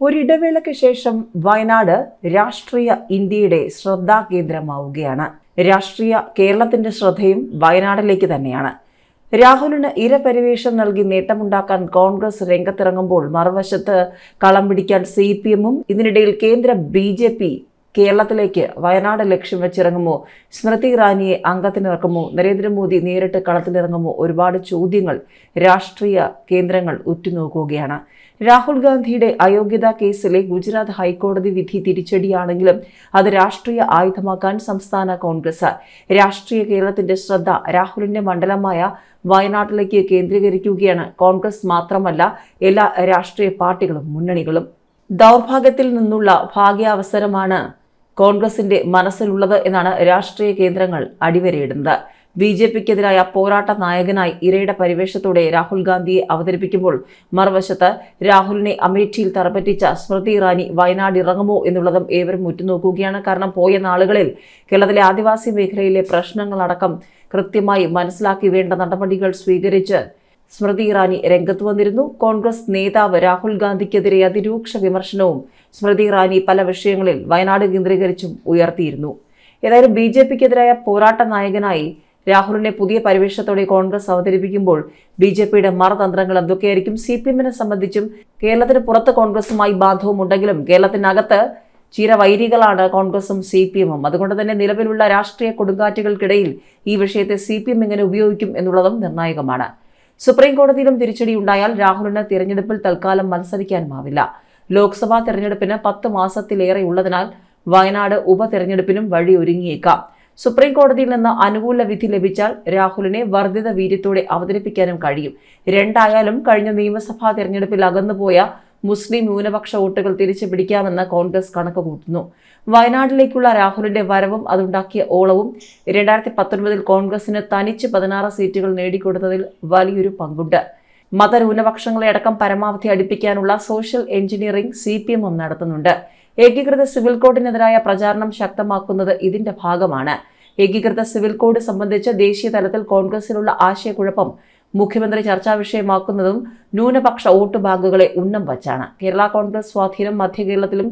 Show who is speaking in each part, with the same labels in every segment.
Speaker 1: ഒരിടവേളയ്ക്ക് ശേഷം വയനാട് രാഷ്ട്രീയ ഇന്ത്യയുടെ ശ്രദ്ധാകേന്ദ്രമാവുകയാണ്. രാഷ്ട്രീയ കേരളത്തിന്റെ ശ്രദ്ധയും വയനാടിലേക്ക് തന്നെയാണ്. രാഹുലിന് ഇരപരിവേഷം നൽകി നേട്ടമുണ്ടാക്കാൻ കോൺഗ്രസ് രംഗത്തിറങ്ങുമ്പോൾ മറുവശത്ത് കളം പിടിക്കാൻ സി പി എമ്മും ഇതിനിടയിൽ കേന്ദ്ര ബി ജെ പി കേരളത്തിലേക്ക് വയനാട് ലക്ഷ്യം വെച്ചിറങ്ങുമോ? സ്മൃതി ഇറാനിയെ അംഗത്തിനിറക്കുമോ? നരേന്ദ്രമോദി നേരിട്ട് കളത്തിലിറങ്ങുമോ? ഒരുപാട് ചോദ്യങ്ങൾ രാഷ്ട്രീയ കേന്ദ്രങ്ങൾ ഉറ്റുനോക്കുകയാണ്. രാഹുൽ ഗാന്ധിയുടെ അയോഗ്യതാ കേസിലെ ഗുജറാത്ത് ഹൈക്കോടതി വിധി തിരിച്ചടിയാണെങ്കിലും അത് രാഷ്ട്രീയ ആയുധമാക്കാൻ സംസ്ഥാന കോൺഗ്രസ്. രാഷ്ട്രീയ കേരളത്തിന്റെ ശ്രദ്ധ രാഹുലിന്റെ മണ്ഡലമായ വയനാട്ടിലേക്ക് കേന്ദ്രീകരിക്കുകയാണ് കോൺഗ്രസ് മാത്രമല്ല എല്ലാ രാഷ്ട്രീയ പാർട്ടികളും മുന്നണികളും. ദൗർഭാഗ്യത്തിൽ നിന്നുള്ള ഭാഗ്യാവസരമാണ് കോൺഗ്രസിന്റെ മനസ്സിലുള്ളത് എന്നാണ് രാഷ്ട്രീയ കേന്ദ്രങ്ങൾ അടിവരയിടുന്നത്. ബി ജെ പിക്കെതിരായ പോരാട്ട നായകനായി ഇരയുടെ പരിവേഷത്തോടെ രാഹുൽ ഗാന്ധിയെ അവതരിപ്പിക്കുമ്പോൾ മറുവശത്ത് രാഹുലിനെ അമേഠിയിൽ തറപ്പറ്റിച്ച സ്മൃതി ഇറാനി വയനാട് ഇറങ്ങുമോ എന്നുള്ളതും ഏവരും ഉറ്റുനോക്കുകയാണ്. കാരണം പോയ നാളുകളിൽ കേരളത്തിലെ ആദിവാസി മേഖലയിലെ പ്രശ്നങ്ങളടക്കം കൃത്യമായി മനസ്സിലാക്കി വേണ്ട നടപടികൾ സ്വീകരിച്ച് സ്മൃതി ഇറാനി രംഗത്ത് വന്നിരുന്നു. കോൺഗ്രസ് നേതാവ് രാഹുൽ ഗാന്ധിക്കെതിരെ അതിരൂക്ഷ വിമർശനവും സ്മൃതി ഇറാനി പല വിഷയങ്ങളിൽ വയനാട് കേന്ദ്രീകരിച്ചും ഉയർത്തിയിരുന്നു. ഏതായാലും ബി ജെ പിക്കെതിരായ പോരാട്ട നായകനായി രാഹുലിനെ പുതിയ പരിവേഷത്തോടെ കോൺഗ്രസ് അവതരിപ്പിക്കുമ്പോൾ ബി ജെ പിയുടെ മറതന്ത്രങ്ങൾ എന്തൊക്കെയായിരിക്കും? സി പി എമ്മിനെ സംബന്ധിച്ചും കേരളത്തിന് പുറത്ത് കോൺഗ്രസുമായി ബാന്ധവമുണ്ടെങ്കിലും കേരളത്തിനകത്ത് ചിരവൈരികളാണ് കോൺഗ്രസും സി പി എമ്മും. അതുകൊണ്ട് തന്നെ നിലവിലുള്ള രാഷ്ട്രീയ കൊടുങ്കാറ്റുകൾക്കിടയിൽ ഈ വിഷയത്തെ സി പി എം എങ്ങനെ ഉപയോഗിക്കും എന്നുള്ളതും നിർണായകമാണ്. സുപ്രീം കോടതിയിലും തിരിച്ചടിയുണ്ടായാൽ രാഹുലിന് തിരഞ്ഞെടുപ്പിൽ തൽക്കാലം മത്സരിക്കാനുമാവില്ല ലോക്സഭാ തെരഞ്ഞെടുപ്പിന് പത്ത് മാസത്തിലേറെ ഉള്ളതിനാൽ വയനാട് ഉപതെരഞ്ഞെടുപ്പിനും വഴി ഒരുങ്ങിയേക്കാം. സുപ്രീം നിന്ന് അനുകൂല വിധി ലഭിച്ചാൽ രാഹുലിനെ വർദ്ധിത വീര്യത്തോടെ അവതരിപ്പിക്കാനും കഴിയും. രണ്ടായാലും കഴിഞ്ഞ നിയമസഭാ തെരഞ്ഞെടുപ്പിൽ അകന്നുപോയ മുസ്ലിം ന്യൂനപക്ഷ വോട്ടുകൾ തിരിച്ചു പിടിക്കാമെന്ന് കോൺഗ്രസ് കണക്ക് കൂട്ടുന്നു. വയനാട്ടിലേക്കുള്ള രാഹുലിന്റെ വരവും അതുണ്ടാക്കിയ ഓളവും രണ്ടായിരത്തി പത്തൊൻപതിൽ കോൺഗ്രസിന് തനിച്ച് പതിനാറ് സീറ്റുകൾ നേടിക്കൊടുത്തതിൽ വലിയൊരു പങ്കുണ്ട്. മതന്യൂനപക്ഷങ്ങളെ അടക്കം പരമാവധി അടുപ്പിക്കാനുള്ള സോഷ്യൽ എഞ്ചിനീയറിംഗ് സി പി എമ്മും നടത്തുന്നുണ്ട്. ഏകീകൃത സിവിൽ കോഡിനെതിരായ പ്രചാരണം ശക്തമാക്കുന്നത് ഇതിന്റെ ഭാഗമാണ്. ഏകീകൃത സിവിൽ കോഡ് സംബന്ധിച്ച് ദേശീയ തലത്തിൽ കോൺഗ്രസിലുള്ള ആശയക്കുഴപ്പം മുഖ്യമന്ത്രി ചർച്ചാ വിഷയമാക്കുന്നതും ന്യൂനപക്ഷ വോട്ട് ബാങ്കുകളെ ഉന്നം വച്ചാണ്. കേരള കോൺഗ്രസ് സ്വാധീനം മധ്യ കേരളത്തിലും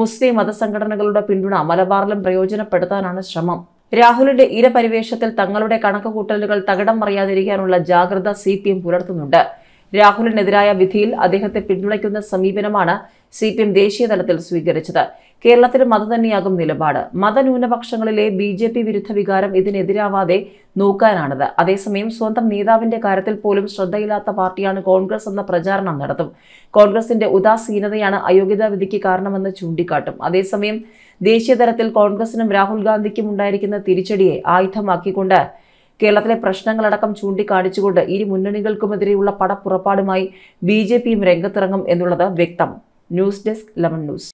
Speaker 1: മുസ്ലിം മതസംഘടനകളുടെ പിന്തുണ മലബാറിലും പ്രയോജനപ്പെടുത്താനാണ് ശ്രമം. രാഹുലിന്റെ ഇരപരിവേഷത്തിൽ തങ്ങളുടെ കണക്കുകൂട്ടലുകൾ തകിടം മറിയാതിരിക്കാനുള്ള ജാഗ്രത സി പി എം പുലർത്തുന്നുണ്ട്. രാഹുലിനെതിരായ വിധിയിൽ അദ്ദേഹത്തെ പിന്തുണയ്ക്കുന്ന സമീപനമാണ് സി പി എം ദേശീയ തലത്തിൽ സ്വീകരിച്ചത്. കേരളത്തിൽ മത തന്നെയാകും നിലപാട്. മതന്യൂനപക്ഷങ്ങളിലെ ബി ജെ പി വിരുദ്ധ വികാരം ഇതിനെതിരാവാതെ നോക്കാനാണത്. അതേസമയം സ്വന്തം നേതാവിന്റെ കാര്യത്തിൽ പോലും ശ്രദ്ധയില്ലാത്ത പാർട്ടിയാണ് കോൺഗ്രസ് എന്ന പ്രചാരണം നടത്തും. കോൺഗ്രസിന്റെ ഉദാസീനതയാണ് അയോഗ്യതാ വിധിക്ക് കാരണമെന്ന് ചൂണ്ടിക്കാട്ടും. അതേസമയം ദേശീയ തലത്തിൽ കോൺഗ്രസിനും രാഹുൽ ഗാന്ധിക്കും ഉണ്ടായിരിക്കുന്ന തിരിച്ചടിയെ ആയുധമാക്കിക്കൊണ്ട് കേരളത്തിലെ പ്രശ്നങ്ങളടക്കം ചൂണ്ടിക്കാണിച്ചുകൊണ്ട് ഇരു മുന്നണികൾക്കുമെതിരെയുള്ള പടപ്പുറപ്പാടുമായി ബി ജെ പിയും രംഗത്തിറങ്ങും എന്നുള്ളത് വ്യക്തം. News desk lemon news.